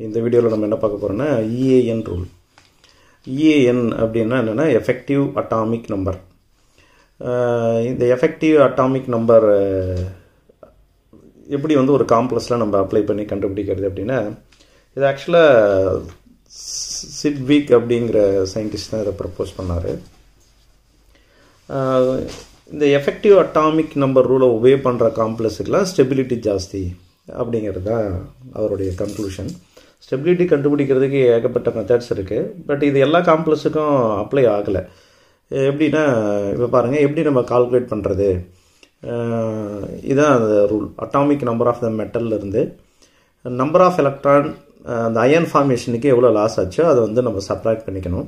இந்த வீடியோவில் நம்ம என்ன பார்க்க போகிறோன்னா இஏஎன் ரூல் இஏஎன் அப்படின்னா என்னென்னா எஃபெக்டிவ் அட்டாமிக் நம்பர் இந்த எஃபெக்டிவ் அட்டாமிக் நம்பர் எப்படி வந்து ஒரு காம்ப்ளெக்ஸில் நம்ம அப்ளை பண்ணி கண்டுபிடிக்கிறது அப்படின்னா இது ஆக்சுவலாக சிட்விக் அப்படிங்கிற சயின்டிஸ்ட் தான் இதை ப்ரப்போஸ் பண்ணார். இந்த எஃபெக்டிவ் அட்டாமிக் நம்பர் ரூலை உபயோக பண்ணுற காம்ப்ளெக்ஸுக்கெலாம் ஸ்டெபிலிட்டி ஜாஸ்தி அப்படிங்கிறது தான் அவருடைய கன்க்ளூஷன் ஸ்டெபிலிட்டி கண்டுபிடிக்கிறதுக்கு ஏகப்பட்ட மெத்தட்ஸ் இருக்குது பட் இது எல்லா காம்ப்ளெக்ஸுக்கும் அப்ளை ஆகலை. எப்படின்னா இப்போ பாருங்கள் எப்படி நம்ம கால்குலேட் பண்ணுறது இதுதான் அந்த rule atomic number of the மெட்டல்லேருந்து number of electron அந்த அயன் ஃபார்மேஷனுக்கு எவ்வளோ லாஸ் ஆச்சோ அதை வந்து நம்ம சப்ராக்ட் பண்ணிக்கணும்.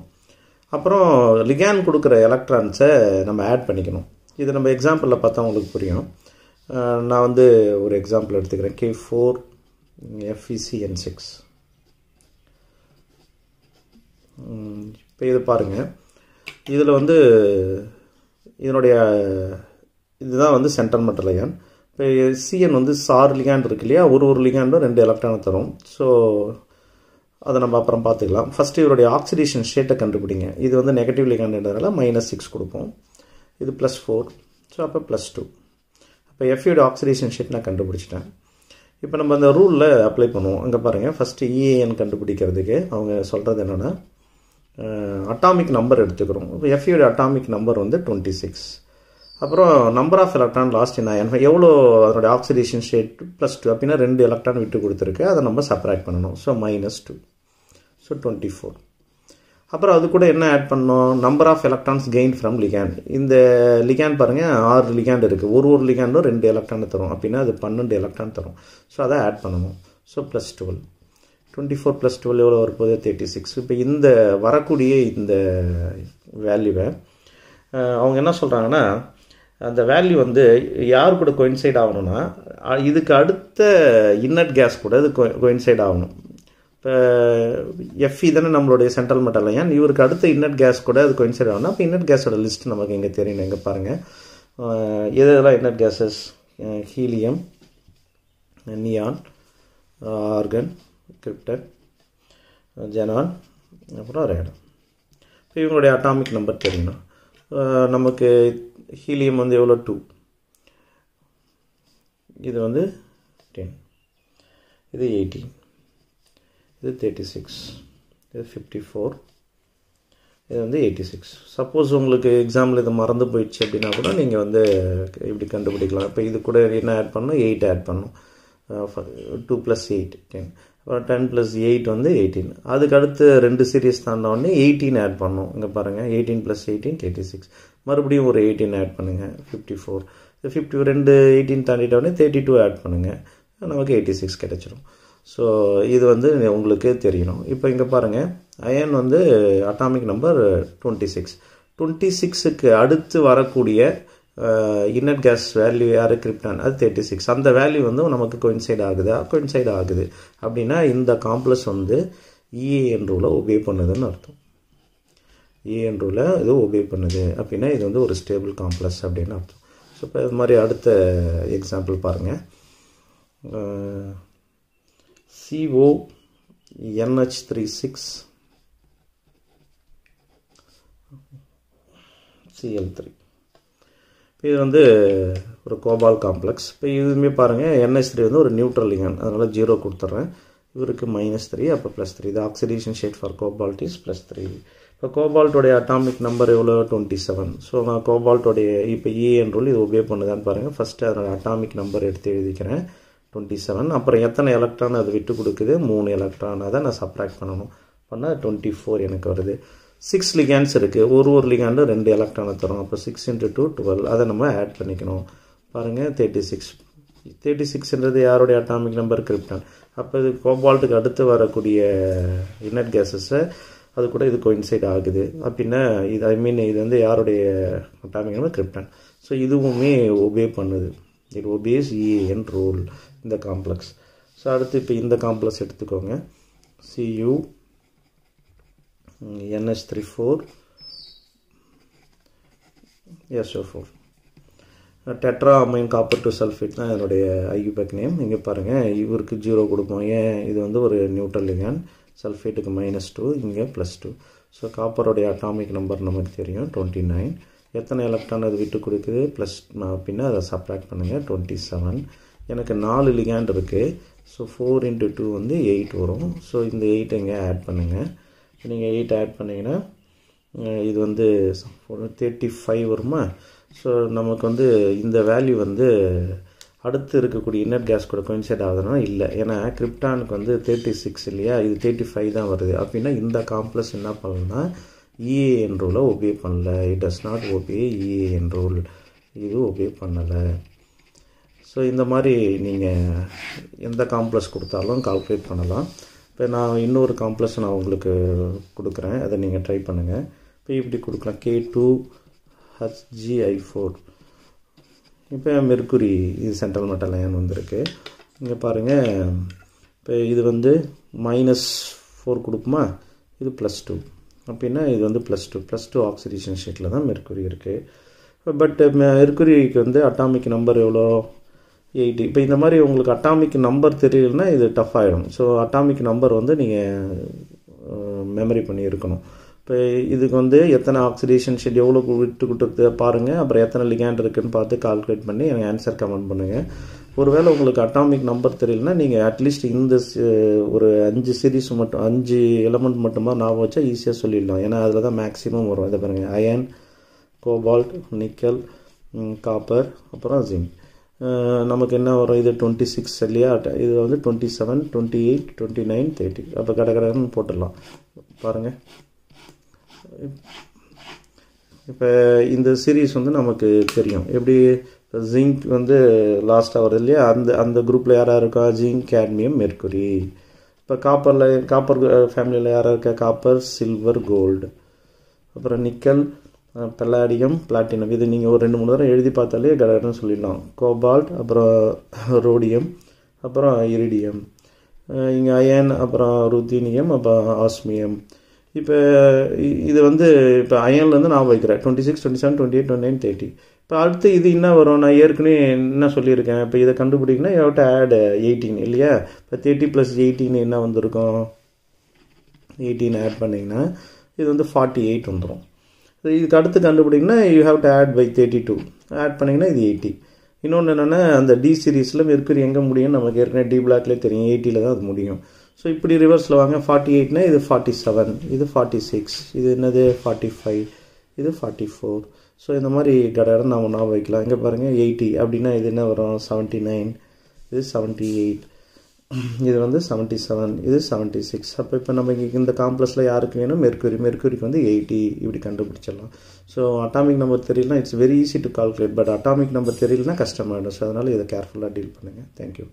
அப்புறம் லிகான் கொடுக்குற எலக்ட்ரான்ஸை நம்ம ஆட் பண்ணிக்கணும். இது நம்ம எக்ஸாம்பிளில் பார்த்தா உங்களுக்கு புரியும். நான் வந்து ஒரு எக்ஸாம்பிள் எடுத்துக்கிறேன். கே ஃபோர் எஃப்இசிஎன் சிக்ஸ் இப்போ இது பாருங்கள் இதில் வந்து இதனுடைய இதுதான் வந்து சென்டர் மெட்டல் அயான் இப்போ சிஎன் வந்து சார் லிகாண்ட் இருக்கு இல்லையா? ஒரு ஒரு லிகாண்டும் ரெண்டு எலக்ட்ரானை தரும். ஸோ அதை நம்ம அப்புறம் பார்த்துக்கலாம். ஃபஸ்ட்டு இவருடைய ஆக்சிடேஷன் ஸ்டேட்டை கண்டுபிடிங்க. இது வந்து நெகட்டிவ் லிகாண்ட்ன்றதுனால மைனஸ் சிக்ஸ் கொடுப்போம். இது ப்ளஸ் ஃபோர் ஸோ அப்போ ப்ளஸ் டூ அப்போ எஃப்யோட ஆக்சிடேஷன் ஷீட் நான் கண்டுபிடிச்சிட்டேன். இப்போ நம்ம அந்த ரூலில் அப்ளை பண்ணுவோம். அங்கே பாருங்கள் ஃபஸ்ட்டு இஏஎன் கண்டுபிடிக்கிறதுக்கு அவங்க சொல்கிறது என்னென்னா அட்டாமிக் நம்பர் எடுத்துக்கிறோம். இப்போ எஃப்இயோட அட்டாமிக் நம்பர் வந்து டுவெண்ட்டி சிக்ஸ் அப்புறம் நம்பர் ஆஃப் எலக்ட்ரான் லாஸ்ட் என்ன எவ்வளோ அதனுடைய ஆக்சிடேஷன் ஸ்டேட் ப்ளஸ் டூ அப்படின்னா ரெண்டு எலக்ட்ரான் விட்டு கொடுத்துருக்கு. அதை நம்ம செப்பரேட் பண்ணணும். So minus two so twenty four அப்புறம் அது கூட என்ன ஆட் பண்ணோம்? Number of electrons gain from ligand இந்த லிகேண்ட் பாருங்கள் ஆறு லிகேண்ட் இருக்குது ஒரு ஒரு லிகேண்டும் ரெண்டு எலக்ட்ரான் தரும். அப்படின்னா அது பன்னெண்டு எலக்ட்ரான் தரும். ஸோ அதை ஆட் பண்ணணும். So plus twelve twenty four plus twelve எவ்வளோ வரப்போகுது தேர்ட்டி சிக்ஸ் இப்போ இந்த வரக்கூடிய இந்த வேல்யூவை அவங்க என்ன சொல்கிறாங்கன்னா அந்த வேல்யூ வந்து யார் கூட கோயின்சைட் ஆகணும்னா இதுக்கு அடுத்த இன்னட் கேஸ் கூட இது கோயின்சைட் ஆகணும். இப்போ எஃப்இ தானே நம்மளுடைய சென்ட்ரல் மெட்டல் ஏன்? இவருக்கு அடுத்த இன்னட் கேஸ் கூட அது கோயின்சைட் ஆகணும் அப்போ இன்னட் கேஸோட லிஸ்ட் நமக்கு எங்கே தெரியணும் எங்கே பாருங்கள் எதெல்லாம் inert gases helium neon argon krypton xenon அப்புறம் ரேடம் இப்போ இவங்களுடைய அட்டாமிக் நம்பர் தெரியணும் நமக்கு ஹீலியம் வந்து எவ்வளோ? டூ இது வந்து டென் இது எயிட்டீன் இது தேர்ட்டி சிக்ஸ் இது ஃபிஃப்டி ஃபோர் இது வந்து எயிட்டி சிக்ஸ் சப்போஸ் உங்களுக்கு எக்ஸாமில் இது மறந்து போயிடுச்சு அப்படின்னா கூட நீங்கள் வந்து இப்படி கண்டுபிடிக்கலாம். இப்போ இது கூட என்ன ஆட் பண்ணணும்? எயிட் ஆட் பண்ணணும். Two plus eight ten ten plus eight வந்து எயிட்டீன் அதுக்கு அடுத்து ரெண்டு சீரீஸ் தாண்டவுடனே எயிட்டீன் ஆட் பண்ணணும் இங்கே பாருங்கள் eighteen plus eighteen thirty six மறுபடியும் ஒரு எயிட்டீன் ஆட் பண்ணுங்கள் ஃபிஃப்டி ஃபோர் ஃபிஃப்டி ரெண்டு எயிட்டீன் தாண்டிட்டோடனே தேர்ட்டி டூ ஆட் பண்ணுங்கள் நமக்கு எயிட்டி சிக்ஸ் கிடச்சிரும். ஸோ இது வந்து உங்களுக்கு தெரியணும். இப்போ இங்கே பாருங்கள் அயன் வந்து atomic number twenty six twenty சிக்ஸுக்கு அடுத்து வரக்கூடிய இன்னட் கேஸ் வேல்யூ யார்? கிரிப்டான் அது தேர்ட்டி சிக்ஸ் அந்த வேல்யூ வந்து நமக்கு கோயின்சைட் ஆகுதா? கோயின்சைட் ஆகுது. அப்படின்னா இந்த காம்ப்ளெக்ஸ் வந்து இஏஎன் ரூலை ஒபே பண்ணுதுன்னு அர்த்தம். E இஏஎன் ரூலை இது ஒபே பண்ணுது. அப்படின்னா இது வந்து ஒரு ஸ்டேபிள் காம்ப்ளெக்ஸ் அப்படின்னு அர்த்தம். ஸோ இப்போ இது மாதிரி அடுத்த எக்ஸாம்பிள் பாருங்கள் CO NH three six CL three இது வந்து ஒரு கோபால் காம்ப்ளெக்ஸ் இப்போ இதுவுமே பாருங்கள் என்எஸ் த்ரீ வந்து ஒரு நியூட்ரல் லிங்கன் அதனால் ஜீரோ கொடுத்துட்றேன் இவருக்கு மைனஸ் த்ரீ அப்போ ப்ளஸ் த்ரீ இது oxidation state for cobalt is plus three இப்போ கோபால்ட்டோடைய அட்டாமிக் நம்பர் எவ்வளோ டுவெண்ட்டி செவன் ஸோ நான் கோபால்ட்டோடைய இப்போ ஏஎன் ரூல் இது ஒபே பண்ணுதான்னு பாருங்கள் ஃபஸ்ட்டு அதனோட அட்டாமிக் நம்பர் எடுத்து எழுதிக்கிறேன். டுவெண்ட்டி செவன் அப்புறம் எத்தனை எலக்ட்ரான் அது விட்டு கொடுக்குது? மூணு எலக்ட்ரான் அதை நான் சப்ராக்ட் பண்ணணும். பண்ணால் டுவெண்ட்டி ஃபோர் எனக்கு வருது. சிக்ஸ் லிகான்ஸ் இருக்குது ஒரு ஒரு லிகாண்டு ரெண்டு எலக்ட்ரானை தரும். அப்போ சிக்ஸ் இன்ட்டு டூ டுவெல் அதை நம்ம ஆட் பண்ணிக்கணும். பாருங்கள் தேர்ட்டி சிக்ஸ் தேர்ட்டி சிக்ஸ்ன்றது யாருடைய அட்டாமிக் நம்பர் கிரிப்டான் அப்போ இது கோபால்ட்டுக்கு அடுத்து வரக்கூடிய இன்னட் கேஸஸை அது கூட இது கோயின்சைட் ஆகுது. அப்படின்னா இது ஐ மீன் இது வந்து யாருடைய அட்டாமிக் நம்பர் கிரிப்டான் ஸோ இதுவுமே ஒபே பண்ணுது. இட் ஒபேஸ் இஏஎன் ரோல் இந்த காம்ப்ளெக்ஸ் ஸோ அடுத்து இப்போ இந்த காம்ப்ளெக்ஸ் எடுத்துக்கோங்க. CU NH three four SO four tetra amine copper two sulphate தான் இதனுடைய ஐயூபேக் நேம் இங்கே பாருங்கள் இவருக்கு ஜீரோ கொடுப்போம். ஏன்? இது வந்து ஒரு நியூட்ரல் லிகான் சல்ஃபேட்டுக்கு மைனஸ் டூ இங்கே ப்ளஸ் டூ ஸோ காப்பருடைய அட்டாமிக் நம்பர் நமக்கு தெரியும் டுவெண்ட்டி நைன் எத்தனை எலக்ட்ரான் அது விட்டு கொடுக்குது? ப்ளஸ் பின்ன அதை சப்ராக்ட் பண்ணுங்கள் டுவெண்ட்டி செவன் எனக்கு நாலு லிகாண்ட் இருக்குது ஸோ ஃபோர் இன்ட்டு டூ வந்து எயிட் வரும். ஸோ இந்த எயிட் இங்கே ஆட் பண்ணுங்கள் நீங்கள் எயிட் ஆட் பண்ணிங்கன்னா இது வந்து தேர்ட்டி ஃபைவ் வருமா? ஸோ நமக்கு வந்து இந்த வேல்யூ வந்து அடுத்து இருக்கக்கூடிய இன்னர் கேஸ் கூட கோயின்சைட் ஆகுதுன்னா இல்லை. ஏன்னா கிரிப்டானுக்கு வந்து தேர்ட்டி சிக்ஸ் இல்லையா? இது தேர்ட்டி ஃபைவ் தான் வருது. அப்படின்னா இந்த காம்ப்ளெக்ஸ் என்ன பண்ணலன்னா இஏஎன் ரூலை ஒபே பண்ணல. It does not obey EAN rule இது ஒபே பண்ணலை. ஸோ இந்த மாதிரி நீங்கள் எந்த காம்ப்ளெக்ஸ் கொடுத்தாலும் கால்குலேட் பண்ணலாம். இப்போ நான் இன்னொரு காம்ப்ளெக்ஸ் நான் உங்களுக்கு கொடுக்குறேன். அதை நீங்கள் ட்ரை பண்ணுங்கள் இப்போ இப்படி கொடுக்கலாம்? கே டூ ஹச்ஜிஐ ஃபோர் இப்போ மெர்குரி இது சென்ட்ரல் மெட்டல் அயன் வந்திருக்கு. இங்கே பாருங்கள் இப்போ இது வந்து மைனஸ் ஃபோர் கொடுக்குமா? இது ப்ளஸ் டூ அப்படின்னா இது வந்து plus two plus two oxidation ஷீட்டில் தான் மெர்குரி இருக்குது பட் மெர்குரிக்கு வந்து அட்டாமிக் நம்பர் எவ்வளோ? எயிட்டி. இப்போ இந்த மாதிரி உங்களுக்கு அட்டாமிக் நம்பர் தெரியலனா இது டஃப் ஆகிடும் ஸோ அட்டாமிக் நம்பர் வந்து நீங்கள் மெமரி பண்ணி இருக்கணும். இப்போ இதுக்கு வந்து எத்தனை ஆக்சிடேஷன் ஷெட் எவ்வளோ விட்டு கொடுத்து பாருங்கள் அப்புறம் எத்தனை லிகேண்ட் இருக்குதுன்னு பார்த்து கால்குலேட் பண்ணி எனக்கு ஆன்சர் கமெண்ட் பண்ணுங்கள் ஒருவேளை உங்களுக்கு அட்டாமிக் நம்பர் தெரியலனா நீங்கள் அட்லீஸ்ட் இந்த ஒரு அஞ்சு சீரீஸ் மட்டும் அஞ்சு எலமெண்ட் மட்டுமா ஞாபகம் வச்சா ஈஸியாக சொல்லிடலாம். ஏன்னா அதில் தான் மேக்ஸிமம் வரும். இதை பாருங்கள் அயன் கோபால்ட் நிக்கல் காப்பர் அப்புறம் ஜிங்க் நமக்கு என்ன வரும்? இது டுவெண்ட்டி சிக்ஸ் இல்லையா? இது வந்து twenty seven twenty eight twenty nine thirty அப்போ கடை கடைன்னு போட்டுடலாம். பாருங்கள் இப்போ இந்த சீரீஸ் வந்து நமக்கு தெரியும். எப்படி ஜிங்க் வந்து லாஸ்ட்டாக வருது இல்லையா? அந்த அந்த குரூப்பில் யாராக இருக்கா? ஜிங்க் கேட்மியம் மெர்குரி இப்போ காப்பரில் காப்பர் ஃபேமிலியில் யாராக இருக்கா? காப்பர் சில்வர் கோல்டு அப்புறம் நிக்கல் பெல்லாடியம் பிளாட்டினம். இது நீங்கள் ஒரு ரெண்டு மூணு தடவை எழுதி பார்த்தாலே கடன்னு சொல்லிடலாம். கோபால்ட் அப்புறம் ரோடியம் அப்புறம் இரிடியம் இங்கே அயன் அப்புறம் ருத்தீனியம் அப்புறம் ஆஸ்மியம் இப்போ இது வந்து இப்போ அயன்லேருந்து நான் வைக்கிறேன். Twenty six twenty seven twenty eight twenty nine thirty இப்போ அடுத்து இது என்ன வரும்? நான் ஏற்கனவே என்ன சொல்லியிருக்கேன்? இப்போ இதை கண்டுபிடிக்கணும் எவ்வளோ ஆட் எயிட்டீன் இல்லையா? இப்போ தேர்ட்டி ப்ளஸ் எயிட்டீன் என்ன வந்திருக்கும்? எயிட்டீன் ஆட் பண்ணிங்கன்னா இது வந்து ஃபார்ட்டி எயிட் வந்துடும் இதுக்கு அடுத்து கண்டுபிடிங்கன்னா you have to add by thirty two add பண்ணிங்கன்னா இது எயிட்டி இன்னொன்று என்னென்னா அந்த டி சீரீஸில் மெர்க்குரி எங்கே முடியும் நமக்கு ஏற்கனவே டி பிளாக்லேயே தெரியும். எயிட்டியில் தான் அது முடியும். ஸோ இப்படி ரிவர்ஸில் வாங்க. ஃபார்ட்டி எயிட்னா இது ஃபார்ட்டி செவன் இது ஃபார்ட்டி சிக்ஸ் இது என்னது? ஃபார்ட்டி ஃபைவ் இது ஃபார்ட்டி ஃபோர் ஸோ இந்த மாதிரி கடை நம்ம ஞாபகம் வைக்கலாம். இங்கே பாருங்கள் எயிட்டி அப்படின்னா இது என்ன வரும்? செவன்ட்டி நைன் இது செவன்ட்டி எயிட் இது வந்து செவன்ட்டி செவன் இது செவன்ட்டி சிக்ஸ் அப்போ இப்போ நம்ம இங்கே இந்த காம்ப்ளெக்ஸில் யாருக்கு வேணும்? மெர்க்குரி மெர்க்குரிக்கு வந்து எயிட்டி இப்படி கண்டுபிடிச்சிடலாம். ஸோ அட்டாமிக் நம்பர் தெரியலனா it's very easy to calculate but atomic number தெரியலனா கஷ்டமாயிடும். ஸோ அதனால் இதை கேர்ஃபுல்லாக டீல் பண்ணுங்கள் தேங்க்யூ